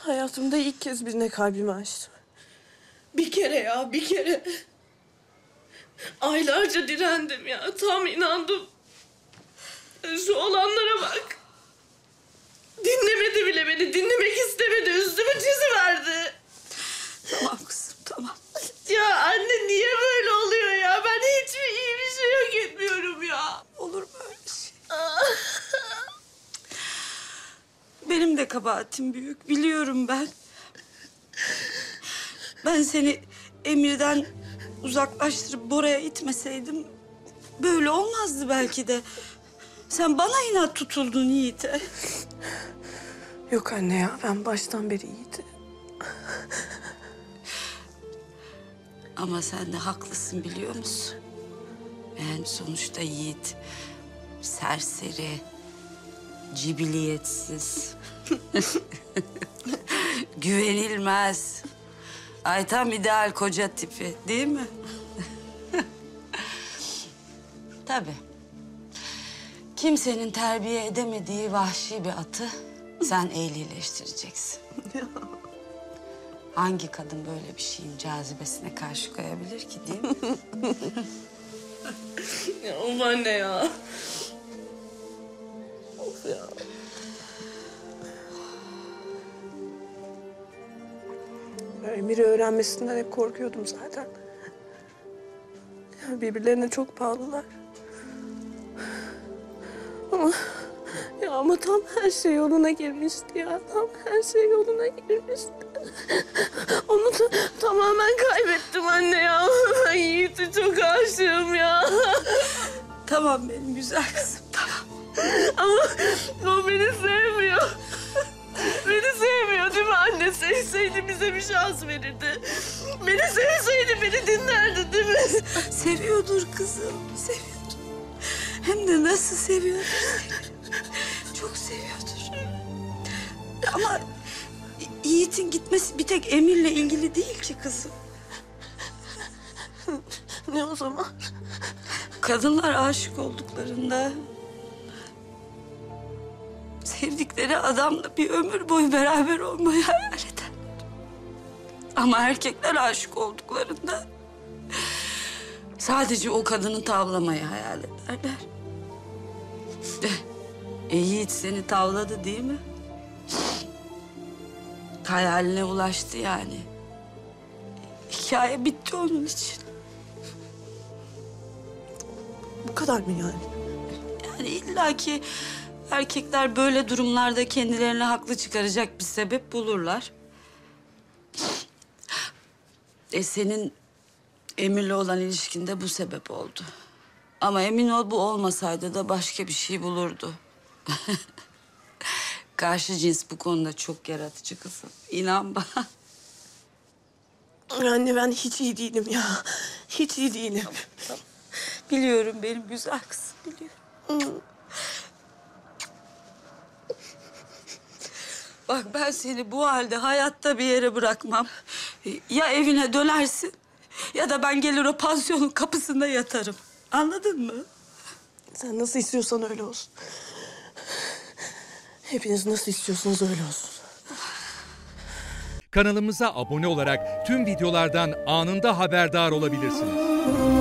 Hayatımda ilk kez birine kalbimi açtım. Bir kere ya bir kere. Aylarca direndim ya. Tam inandım. Şu olanlara bak. Dinlemedi bile beni. Dinlemek istemedi. Üstüme verdi. Tamam kızım tamam. Ya anne niye böyle oluyor ya? Ben hiçbir iyi bir şey hak etmiyorum ya. Olur mu öyle şey? Benim de kabahatim büyük biliyorum ben. Ben seni Emir'den uzaklaştırıp Bora'ya itmeseydim böyle olmazdı belki de. Sen bana inat tutuldun Yiğit'e. Yok anne ya ben baştan beri iyiydi. Ama sen de haklısın biliyor musun? Yani sonuçta Yiğit serseri, cibiliyetsiz, güvenilmez. Ay tam ideal koca tipi değil mi? Tabii. Kimsenin terbiye edemediği vahşi bir atı sen ehlileştireceksin. Hangi kadın böyle bir şeyin cazibesine karşı koyabilir ki değil mi? Ya of anne ya. Of ya. Emir'i öğrenmesinden hep korkuyordum zaten. Ya birbirlerine çok bağlılar. Ama ya ama tam her şey yoluna girmişti ya. Tam her şey yoluna girmişti. Onu da tamamen kaybettim anne ya. Ben Yiğit'e çok aşığım ya. tamam benim güzel kızım tamam. Ama o beni sevmiyor. Beni sevmiyor değil mi anne? Sevseydi bize bir şans verirdi. Beni sevseydi beni dinlerdi değil mi? Seviyordur kızım, seviyordur. Hem de nasıl seviyordur, seviyordur. Çok seviyordur. Ama Yiğit'in gitmesi bir tek Emir'le ilgili değil ki kızım. Ne o zaman? Kadınlar aşık olduklarında... ...sevdikleri adamla bir ömür boyu beraber olmayı hayal. Ama erkekler aşık olduklarında... ...sadece o kadını tavlamayı hayal ederler. E, Yiğit seni tavladı değil mi? Hayaline ulaştı yani. Hikaye bitti onun için. Bu kadar mı yani? Yani illaki erkekler böyle durumlarda kendilerini haklı çıkaracak bir sebep bulurlar. E senin Emir'le olan ilişkinde bu sebep oldu. Ama emin ol bu olmasaydı da başka bir şey bulurdu. Karşı cins bu konuda çok yaratıcı kızım. İnan bana. Anne ben hiç iyi değilim ya. Hiç iyi değilim. Biliyorum benim güzel kızım, biliyorum. Bak ben seni bu halde hayatta bir yere bırakmam. Ya evine dönersin ya da ben gelir o pansiyonun kapısında yatarım. Anladın mı? Sen nasıl istiyorsan öyle olsun. Hepiniz nasıl istiyorsanız öyle olsun. Kanalımıza abone olarak tüm videolardan anında haberdar olabilirsiniz.